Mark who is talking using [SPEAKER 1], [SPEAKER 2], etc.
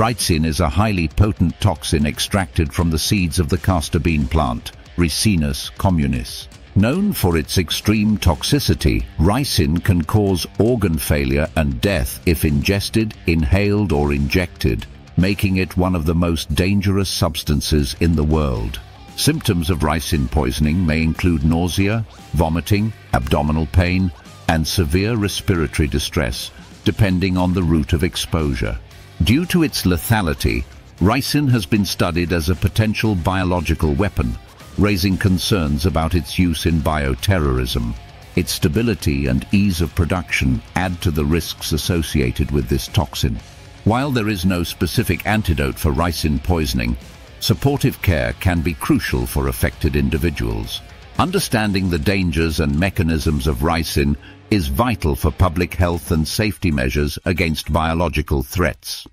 [SPEAKER 1] Ricin is a highly potent toxin extracted from the seeds of the castor bean plant, Ricinus communis. Known for its extreme toxicity, ricin can cause organ failure and death if ingested, inhaled or injected, making it one of the most dangerous substances in the world. Symptoms of ricin poisoning may include nausea, vomiting, abdominal pain, and severe respiratory distress, depending on the route of exposure. Due to its lethality, ricin has been studied as a potential biological weapon, raising concerns about its use in bioterrorism. Its stability and ease of production add to the risks associated with this toxin. While there is no specific antidote for ricin poisoning, supportive care can be crucial for affected individuals. Understanding the dangers and mechanisms of ricin is vital for public health and safety measures against biological threats.